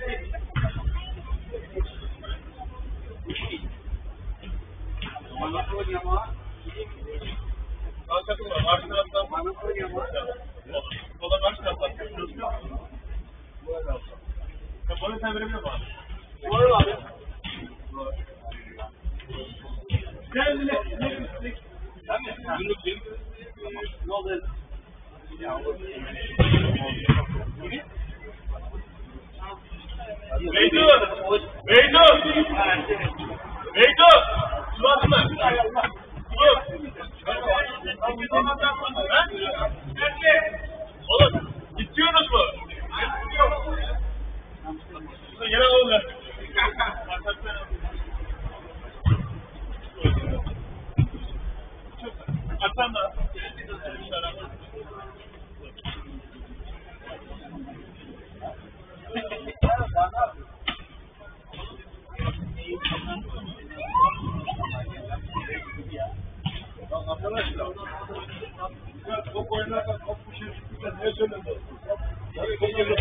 değil. Bana oynama. Bana oynama. Doğru abi. Gel bile. Sen mi? Günlük kim? Ne oldu? Ya olur. Meydan! Meydan! Meydan! Suladın mı? Dur. Oğlum, gidiyorsunuz mu? Yine oldu. Açsana. Arkadaşlar, top oynarken top bir şey çıkınca niye söylemiyorsun? Tabii ki de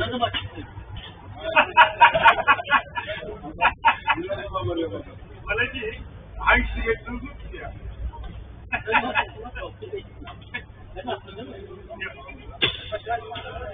Ne zaman çıktın? Kaleci hangisi getirdin ki ya? Sen attın değil mi? Çok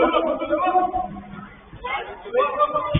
Thank you.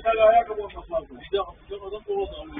bir tane ayakkabı olması lazım. Bir de adam da oldu.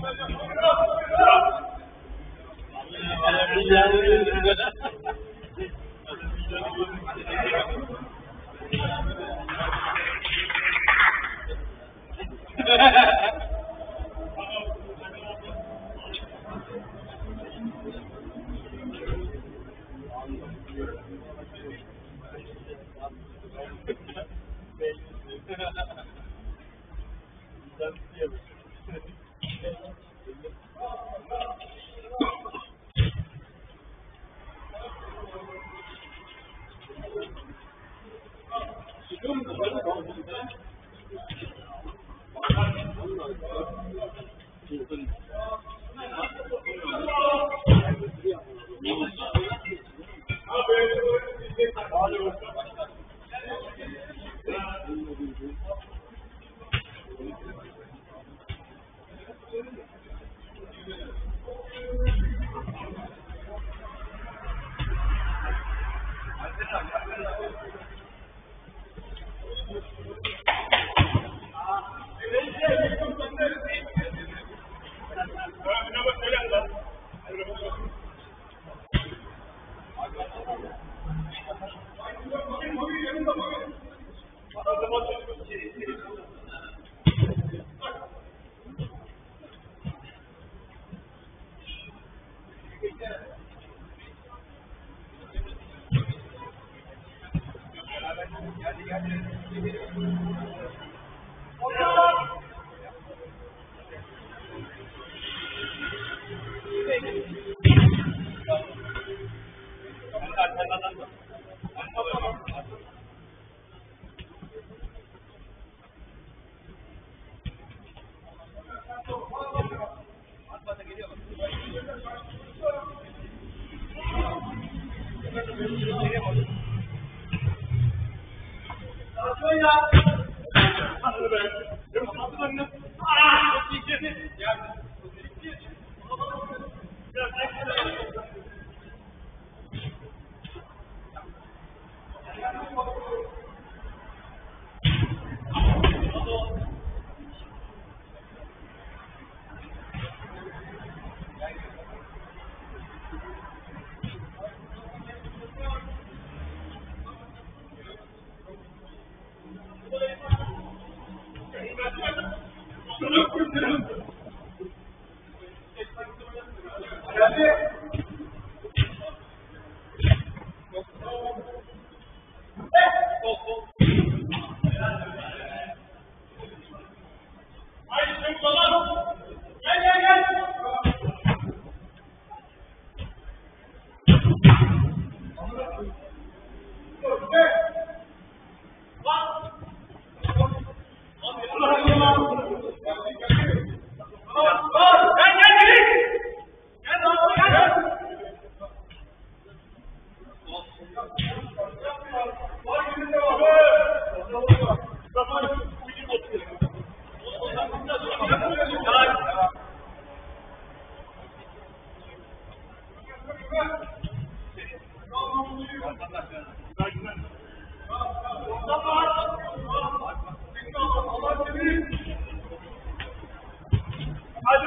Ha ha ha!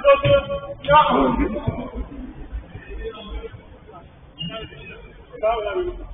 Thank you.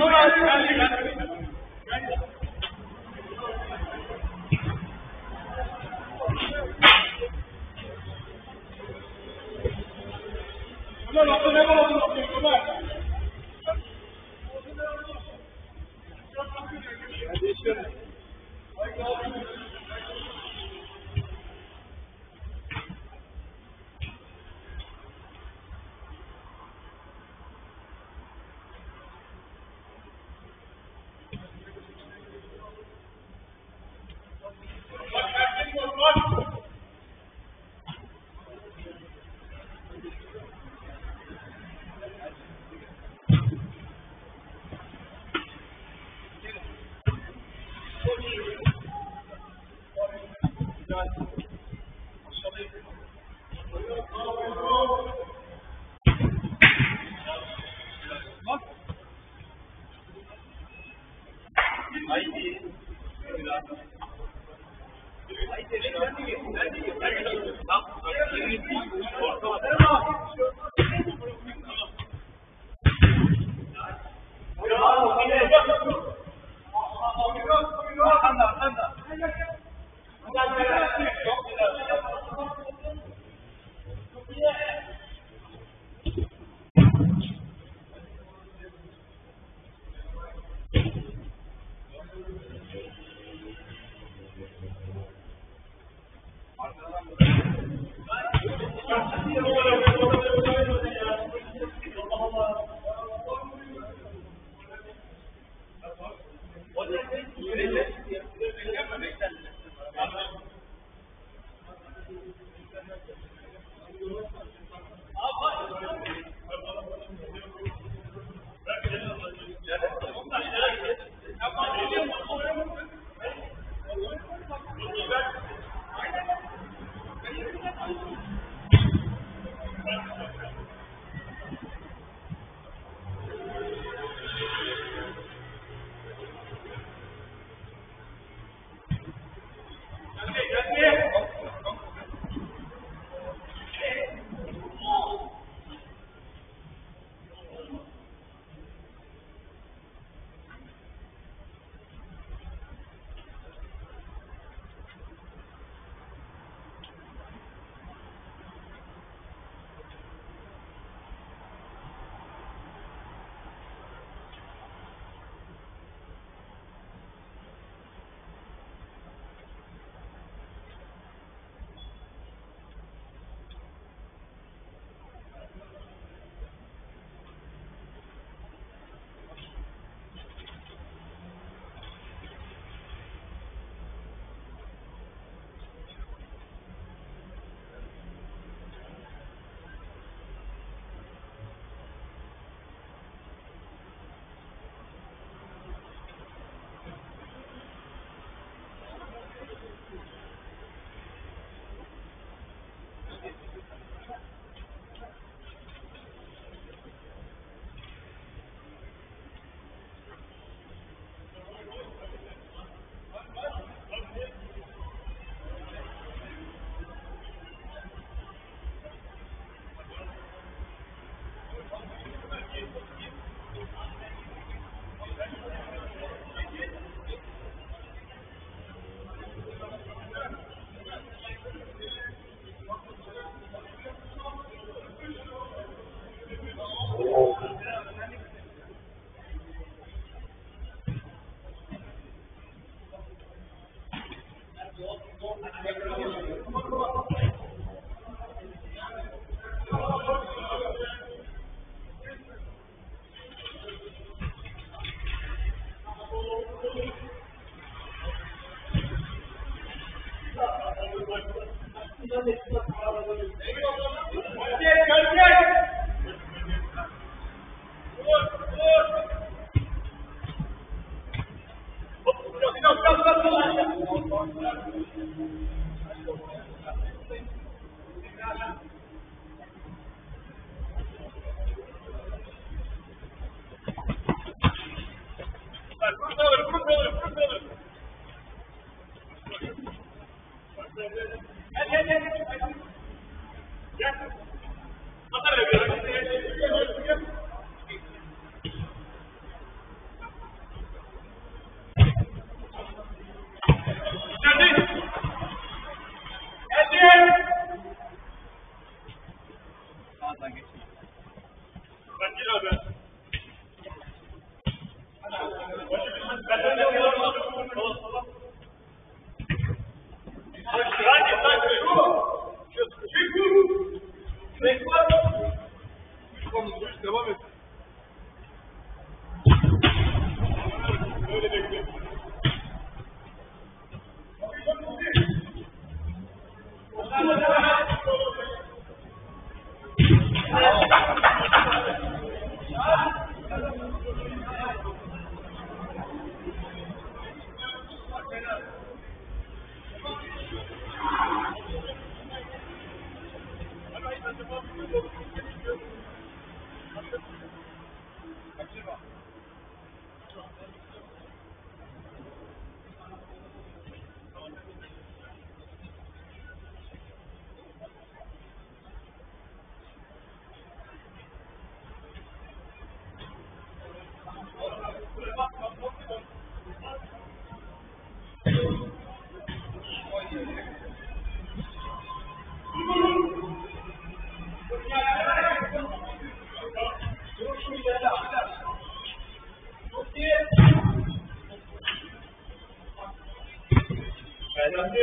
you are telling entonces woman வந்து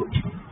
output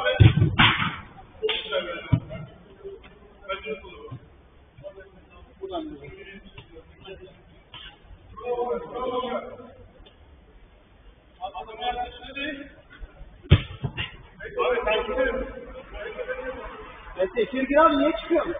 bitti. İçeri gir abi niye çıkıyorsun?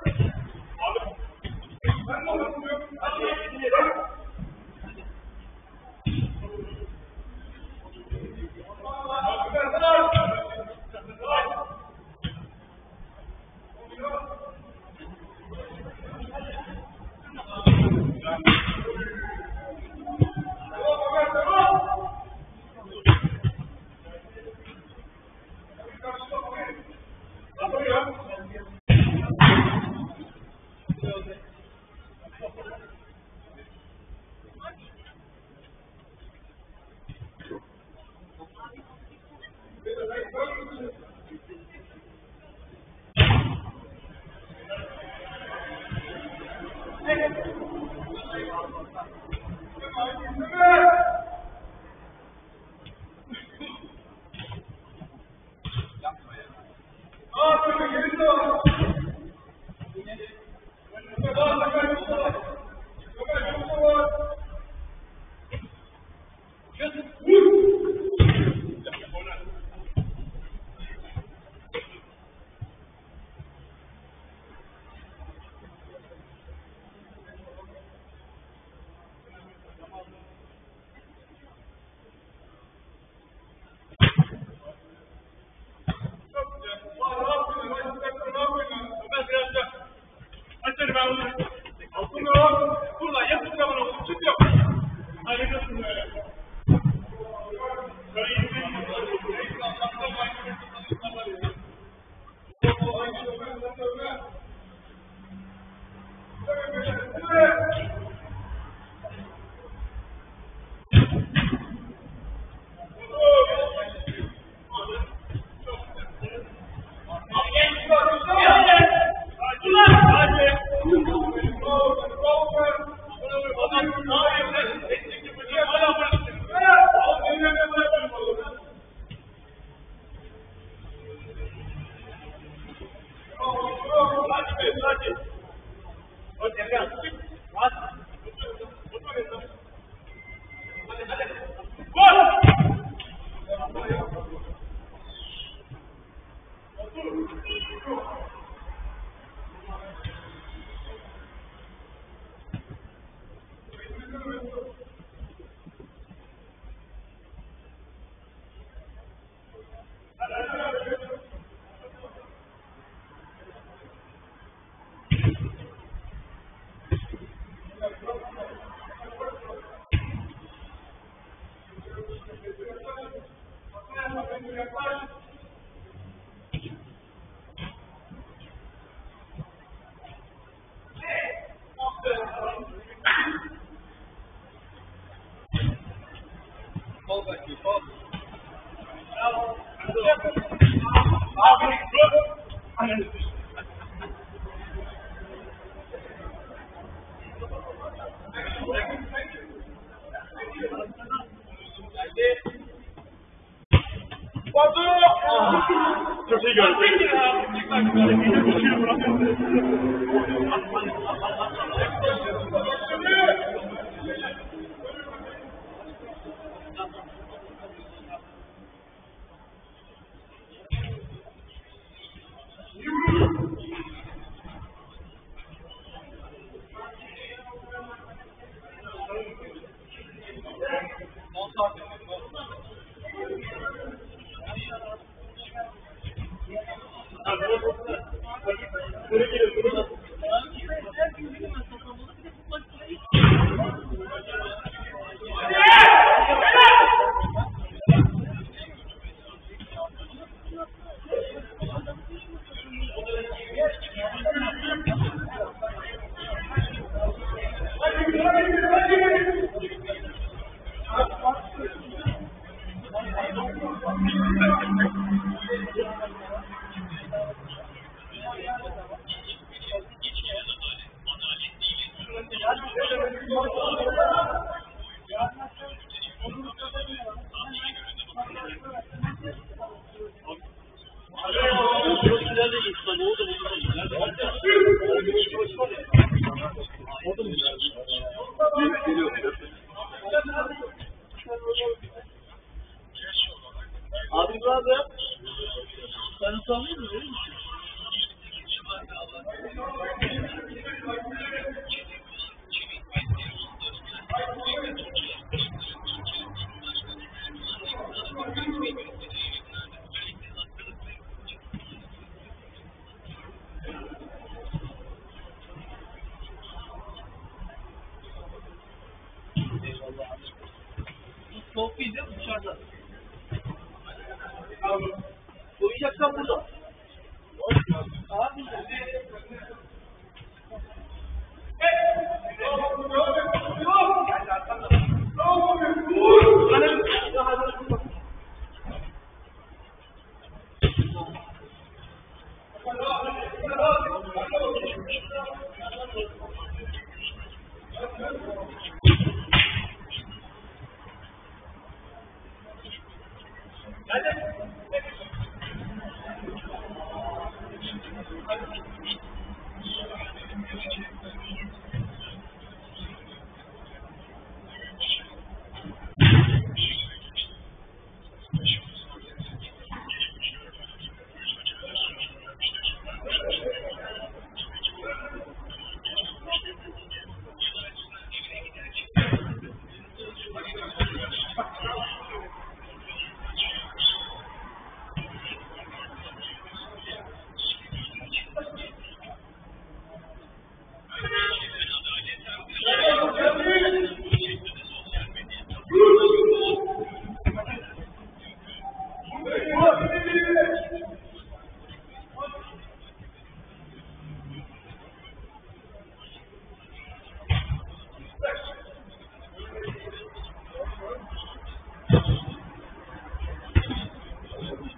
Çok şey gördüm.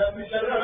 Santa